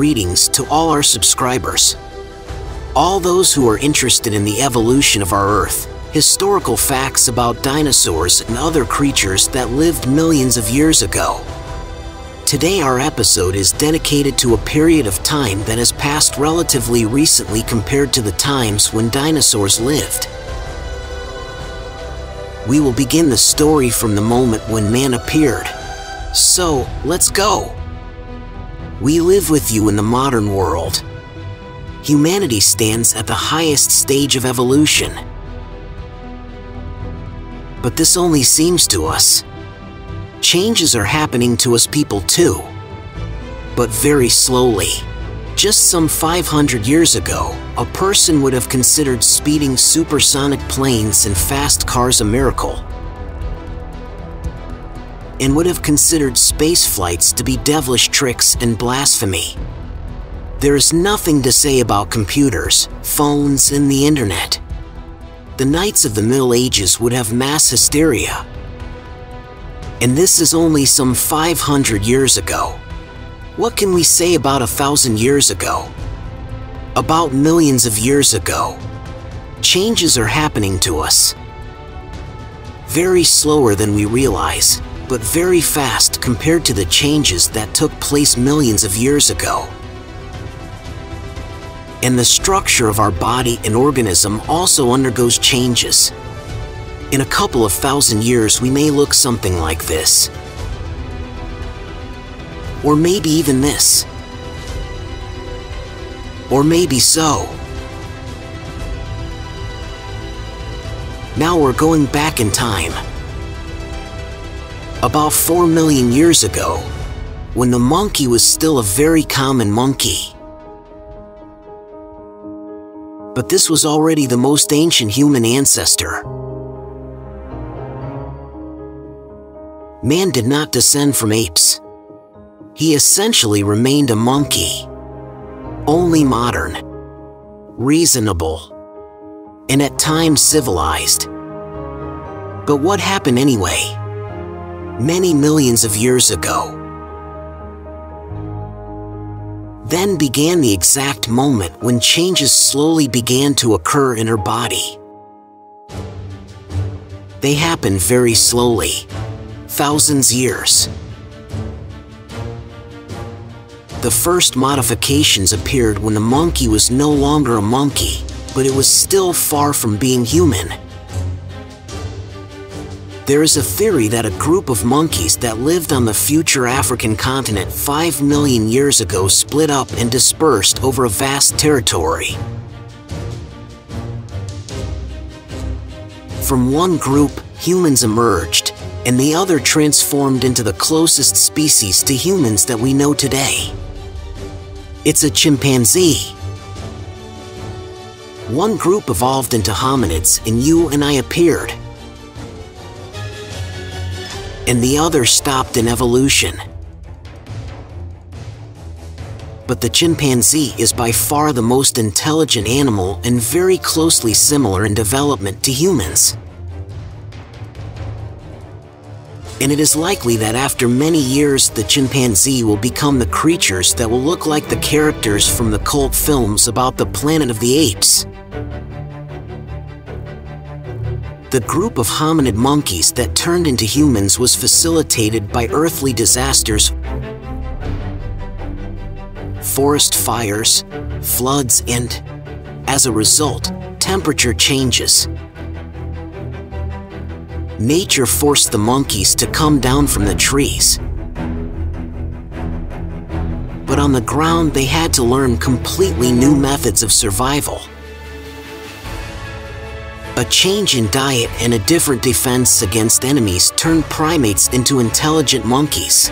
greetings to all our subscribers. All those who are interested in the evolution of our Earth, historical facts about dinosaurs and other creatures that lived millions of years ago. Today our episode is dedicated to a period of time that has passed relatively recently compared to the times when dinosaurs lived. We will begin the story from the moment when man appeared. So, let's go! We live with you in the modern world. Humanity stands at the highest stage of evolution. But this only seems to us. Changes are happening to us people too. But very slowly. Just some 500 years ago, a person would have considered speeding supersonic planes and fast cars a miracle and would have considered space flights to be devilish tricks and blasphemy. There is nothing to say about computers, phones, and the internet. The Knights of the Middle Ages would have mass hysteria. And this is only some 500 years ago. What can we say about a thousand years ago? About millions of years ago? Changes are happening to us. Very slower than we realize but very fast compared to the changes that took place millions of years ago. And the structure of our body and organism also undergoes changes. In a couple of thousand years, we may look something like this. Or maybe even this. Or maybe so. Now we're going back in time about 4 million years ago, when the monkey was still a very common monkey. But this was already the most ancient human ancestor. Man did not descend from apes. He essentially remained a monkey. Only modern, reasonable, and at times civilized. But what happened anyway? Many millions of years ago. Then began the exact moment when changes slowly began to occur in her body. They happened very slowly, thousands years. The first modifications appeared when the monkey was no longer a monkey, but it was still far from being human. There is a theory that a group of monkeys that lived on the future African continent 5 million years ago split up and dispersed over a vast territory. From one group, humans emerged, and the other transformed into the closest species to humans that we know today. It's a chimpanzee. One group evolved into hominids, and you and I appeared and the other stopped in evolution. But the chimpanzee is by far the most intelligent animal and very closely similar in development to humans. And it is likely that after many years the chimpanzee will become the creatures that will look like the characters from the cult films about the Planet of the Apes. The group of hominid monkeys that turned into humans was facilitated by earthly disasters, forest fires, floods, and, as a result, temperature changes. Nature forced the monkeys to come down from the trees. But on the ground, they had to learn completely new methods of survival. A change in diet and a different defense against enemies turned primates into intelligent monkeys.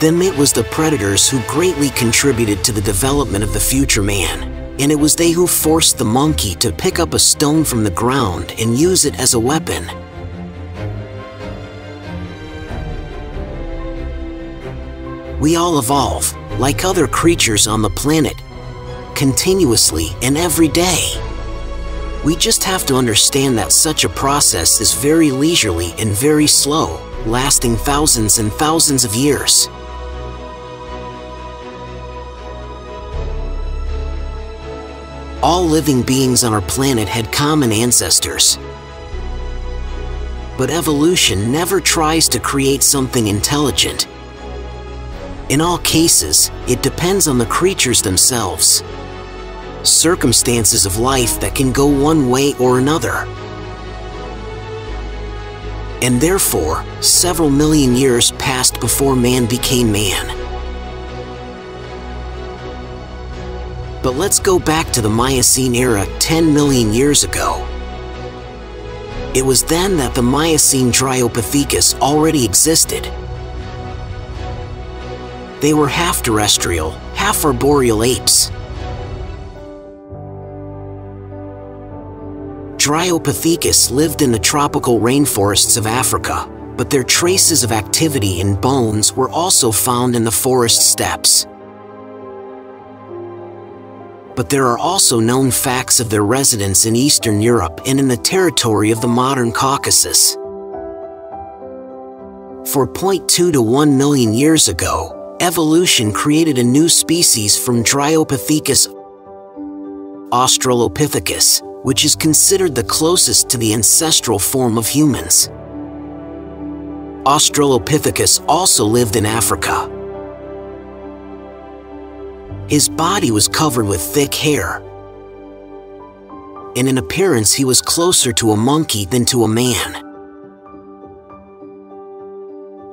Then it was the predators who greatly contributed to the development of the future man, and it was they who forced the monkey to pick up a stone from the ground and use it as a weapon. We all evolve, like other creatures on the planet, continuously and every day. We just have to understand that such a process is very leisurely and very slow, lasting thousands and thousands of years. All living beings on our planet had common ancestors. But evolution never tries to create something intelligent. In all cases, it depends on the creatures themselves. Circumstances of life that can go one way or another. And therefore, several million years passed before man became man. But let's go back to the Miocene era 10 million years ago. It was then that the Miocene Dryopithecus already existed. They were half terrestrial, half arboreal apes. Dryopithecus lived in the tropical rainforests of Africa, but their traces of activity in bones were also found in the forest steppes but there are also known facts of their residence in Eastern Europe and in the territory of the modern Caucasus. For 0.2 to 1 million years ago, evolution created a new species from Dryopithecus Australopithecus, which is considered the closest to the ancestral form of humans. Australopithecus also lived in Africa, his body was covered with thick hair. And in appearance, he was closer to a monkey than to a man.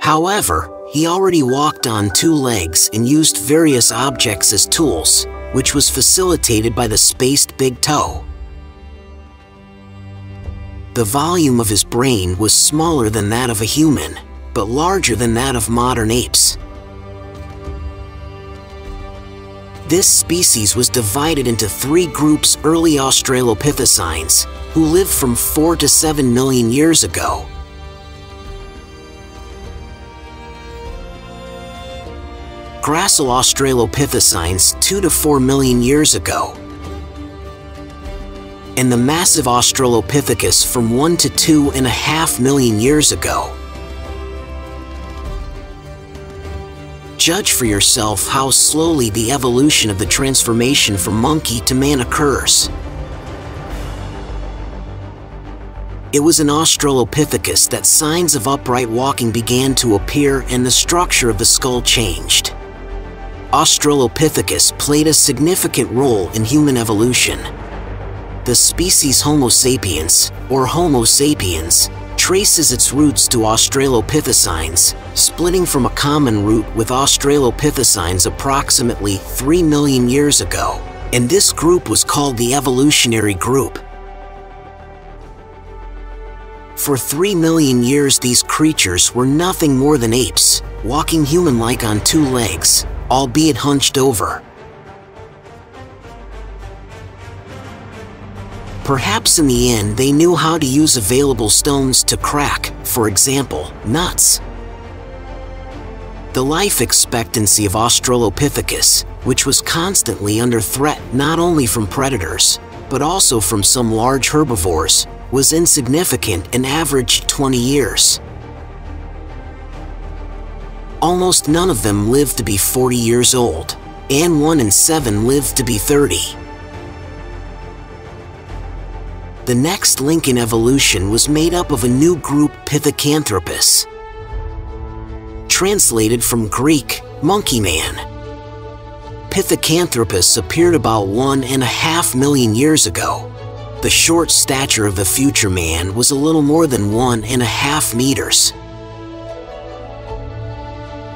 However, he already walked on two legs and used various objects as tools, which was facilitated by the spaced big toe. The volume of his brain was smaller than that of a human, but larger than that of modern apes. This species was divided into three groups early Australopithecines, who lived from 4 to 7 million years ago. Gracile Australopithecines 2 to 4 million years ago, and the massive Australopithecus from 1 to 2.5 million years ago. Judge for yourself how slowly the evolution of the transformation from monkey to man occurs. It was in Australopithecus that signs of upright walking began to appear and the structure of the skull changed. Australopithecus played a significant role in human evolution. The species Homo sapiens, or Homo sapiens, traces its roots to Australopithecines, splitting from a common root with Australopithecines approximately 3 million years ago, and this group was called the evolutionary group. For 3 million years these creatures were nothing more than apes, walking human-like on two legs, albeit hunched over. Perhaps in the end they knew how to use available stones to crack, for example, nuts. The life expectancy of Australopithecus, which was constantly under threat not only from predators, but also from some large herbivores, was insignificant and averaged 20 years. Almost none of them lived to be 40 years old, and 1 in 7 lived to be 30. The next link in evolution was made up of a new group Pithecanthropus. Translated from Greek, monkey man. Pithecanthropus appeared about one and a half million years ago. The short stature of the future man was a little more than one and a half meters.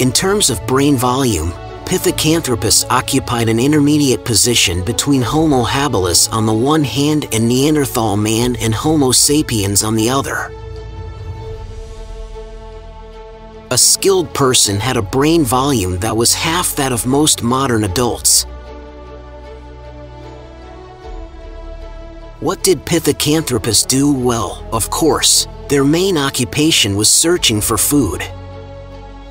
In terms of brain volume, Pithecanthropus occupied an intermediate position between Homo habilis on the one hand and Neanderthal man and Homo sapiens on the other. A skilled person had a brain volume that was half that of most modern adults. What did Pithecanthropus do? Well, of course, their main occupation was searching for food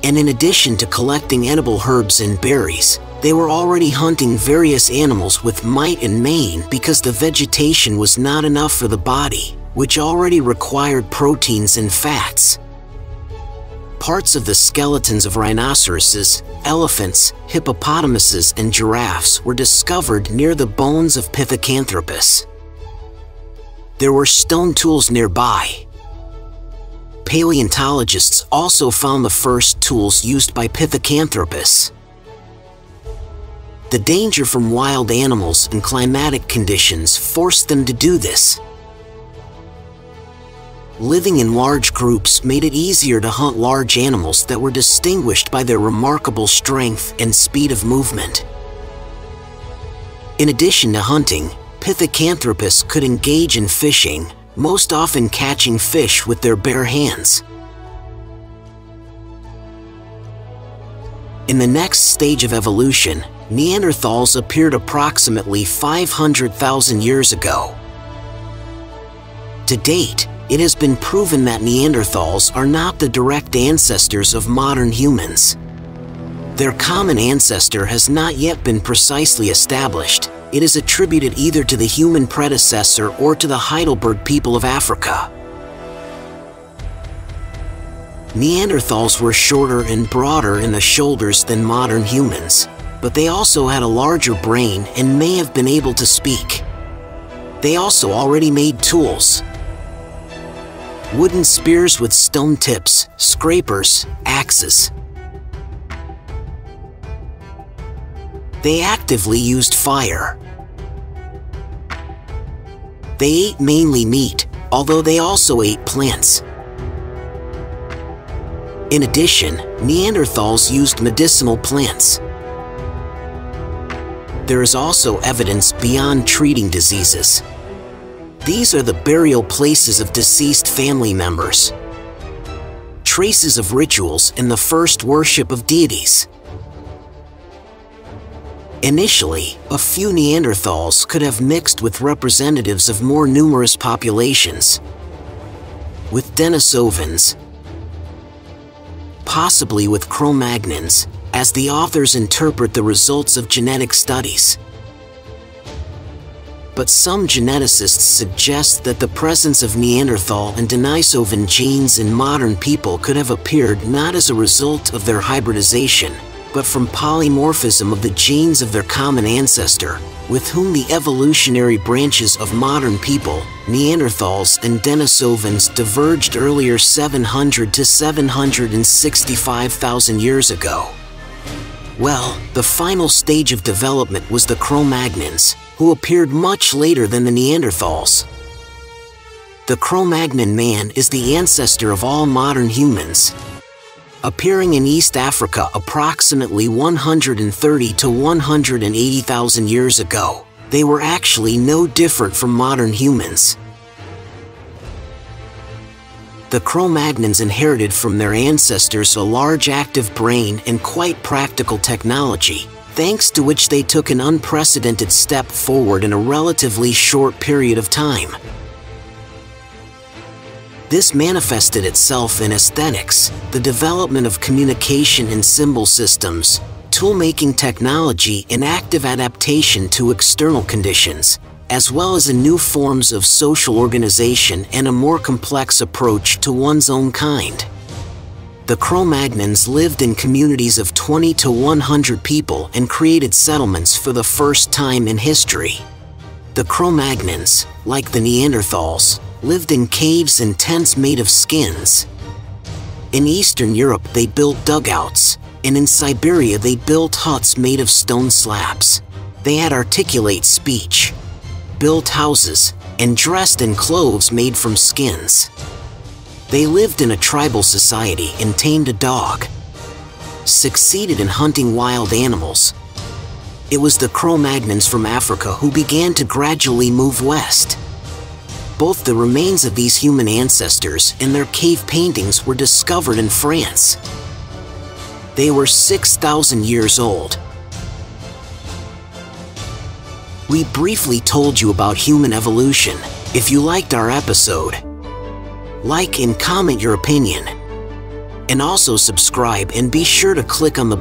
and in addition to collecting edible herbs and berries, they were already hunting various animals with might and main because the vegetation was not enough for the body, which already required proteins and fats. Parts of the skeletons of rhinoceroses, elephants, hippopotamuses, and giraffes were discovered near the bones of Pithecanthropus. There were stone tools nearby. Paleontologists also found the first tools used by Pithecanthropus. The danger from wild animals and climatic conditions forced them to do this. Living in large groups made it easier to hunt large animals that were distinguished by their remarkable strength and speed of movement. In addition to hunting, Pithecanthropus could engage in fishing, most often catching fish with their bare hands. In the next stage of evolution, Neanderthals appeared approximately 500,000 years ago. To date, it has been proven that Neanderthals are not the direct ancestors of modern humans. Their common ancestor has not yet been precisely established. It is attributed either to the human predecessor or to the Heidelberg people of Africa. Neanderthals were shorter and broader in the shoulders than modern humans, but they also had a larger brain and may have been able to speak. They also already made tools, wooden spears with stone tips, scrapers, axes. They actively used fire. They ate mainly meat, although they also ate plants. In addition, Neanderthals used medicinal plants. There is also evidence beyond treating diseases. These are the burial places of deceased family members. Traces of rituals in the first worship of deities. Initially, a few Neanderthals could have mixed with representatives of more numerous populations. With Denisovans, possibly with Cro-Magnons, as the authors interpret the results of genetic studies but some geneticists suggest that the presence of Neanderthal and Denisovan genes in modern people could have appeared not as a result of their hybridization, but from polymorphism of the genes of their common ancestor, with whom the evolutionary branches of modern people, Neanderthals and Denisovans diverged earlier 700 to 765,000 years ago. Well, the final stage of development was the Cro-Magnons, who appeared much later than the Neanderthals. The Cro-Magnon man is the ancestor of all modern humans. Appearing in East Africa approximately 130 to 180,000 years ago, they were actually no different from modern humans. The Cro-Magnons inherited from their ancestors a large active brain and quite practical technology, thanks to which they took an unprecedented step forward in a relatively short period of time. This manifested itself in aesthetics, the development of communication and symbol systems, tool-making technology and active adaptation to external conditions, as well as in new forms of social organization and a more complex approach to one's own kind. The Cro-Magnons lived in communities of 20 to 100 people and created settlements for the first time in history. The Cro-Magnons, like the Neanderthals, lived in caves and tents made of skins. In Eastern Europe they built dugouts, and in Siberia they built huts made of stone slabs. They had articulate speech, built houses, and dressed in clothes made from skins. They lived in a tribal society and tamed a dog. Succeeded in hunting wild animals. It was the Cro-Magnons from Africa who began to gradually move west. Both the remains of these human ancestors and their cave paintings were discovered in France. They were 6,000 years old. We briefly told you about human evolution. If you liked our episode, like and comment your opinion. And also subscribe and be sure to click on the